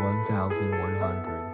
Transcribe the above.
1100.